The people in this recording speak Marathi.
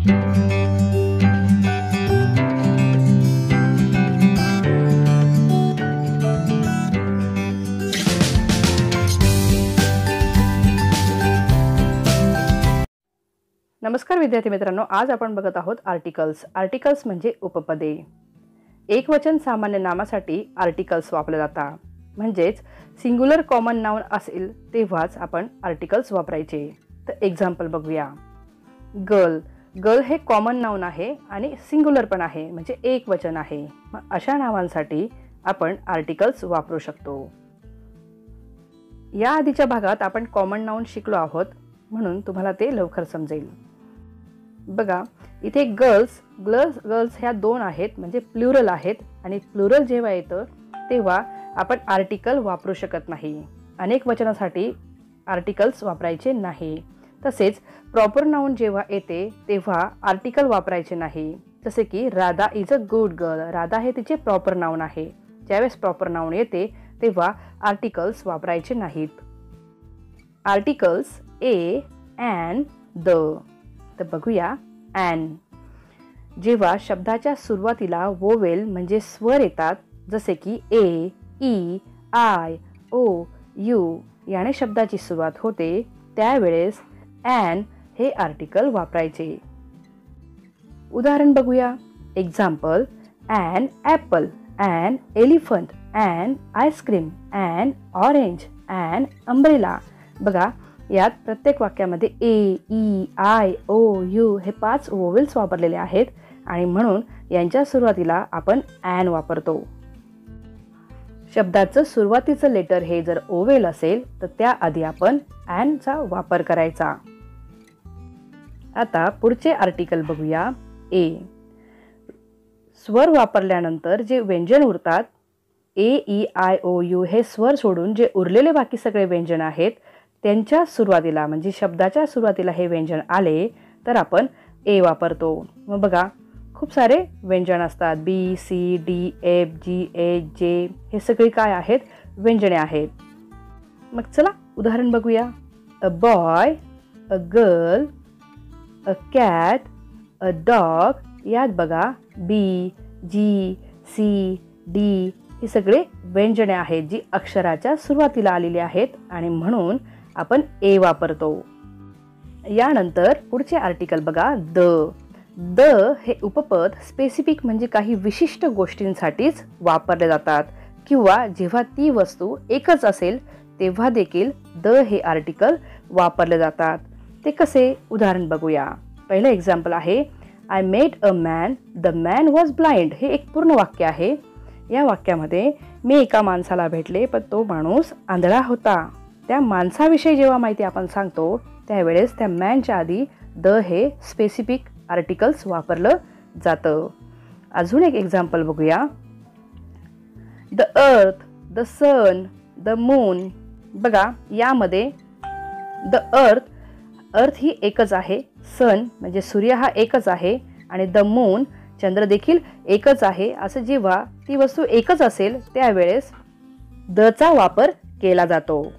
नमस्कार विद्यार्थी मित्रांनो आज आपण बघत आहोत आर्टिकल्स आर्टिकल्स म्हणजे उपपदे. एकवचन सामान्य नामासाठी आर्टिकल्स वापरले जातात. म्हणजेच सिंग्युलर कॉमन नाऊन असेल तेव्हाच आपण आर्टिकल्स वापरायचे. तर एक्झाम्पल बघूया. गर्ल गर्ल हे कॉमन नाऊन आहे आणि सिंग्युलर पण आहे म्हणजे एक वचन आहे. मग अशा नावांसाठी आपण आर्टिकल्स वापरू शकतो. या आधीच्या भागात आपण कॉमन नाऊन शिकलो आहोत म्हणून तुम्हाला ते लवकर समजेल. बघा इथे गर्ल्स गर्ल्स गर्ल्स ह्या दोन आहेत म्हणजे प्लुरल आहेत आणि प्लुरल जेव्हा येतं तेव्हा आपण आर्टिकल वापरू शकत नाही. अनेक वचनासाठी आर्टिकल्स वापरायचे नाही. तसेच प्रॉपर नाऊन जेव्हा येते तेव्हा आर्टिकल वापरायचे नाही. जसे की Radha is a good girl Radha हे तिचे प्रॉपर नाऊन आहे. ज्यावेळेस प्रॉपर नाऊन येते तेव्हा आर्टिकल्स वापरायचे नाहीत. आर्टिकल्स ए अँड द तर बघूया अँड जेव्हा शब्दाच्या सुरुवातीला वोवेल म्हणजे स्वर येतात जसे की A E I O U याने शब्दाची सुरुवात होते त्यावेळेस अँड हे आर्टिकल वापरायचे. उदाहरण बघूया. Example and apple and elephant and ice cream and orange and umbrella बघा यात प्रत्येक वाक्यामध्ये A E I O U हे पाच वोवेल्स वापरलेले आहेत आणि म्हणून यांच्या सुरुवातीला आपण ॲन वापरतो. शब्दाचं सुरुवातीचं लेटर हे जर ओवेल असेल तर त्याआधी आपण ॲनचा वापर करायचा. आता पुढचे आर्टिकल बघूया. ए स्वर वापरल्यानंतर जे व्यंजन उरतात A E I O U हे स्वर सोडून जे उरलेले बाकी सगळे व्यंजन आहेत त्यांच्या सुरुवातीला म्हणजे शब्दाच्या सुरुवातीला हे व्यंजन आले तर आपण ए वापरतो. मग बघा खूप सारे व्यंजन असतात. B C D F G A J हे सगळे काय आहेत? व्यंजने आहेत. मग चला उदाहरण बघूया. A boy a girl a cat a dog यात बघा बी जी सी डी ही सगळे व्यंजने आहेत जी अक्षराच्या सुरुवातीला आलेली आहेत आणि म्हणून आपण ए वापरतो. यानंतर पुढचे आर्टिकल बघा द. द हे उपपद स्पेसिफिक म्हणजे काही विशिष्ट गोष्टींसाठीच वापरले जातात. किंवा जेव्हा ती वस्तू एकच असेल तेव्हा देखील द हे आर्टिकल वापरले जातात. ते कसे? उदाहरण बघूया. पहिलं एक्झाम्पल आहे I met a man the man was blind हे एक पूर्ण वाक्य आहे. या वाक्यामध्ये मी एका माणसाला भेटले पण तो माणूस आंधळा होता. त्या माणसाविषयी जेव्हा माहिती आपण सांगतो त्यावेळेस त्या मॅनच्या आधी द हे स्पेसिफिक आर्टिकल्स वापरलं जातं. अजून एक एक्झाम्पल बघूया. The earth the sun the moon बघा यामध्ये द अर्थ अर्थ ही एकच आहे सन म्हणजे सूर्य हा एकच आहे आणि द मून चंद्र देखील एकच आहे. असं जेव्हा ती वस्तू एकच असेल त्यावेळेस दचा वापर केला जातो.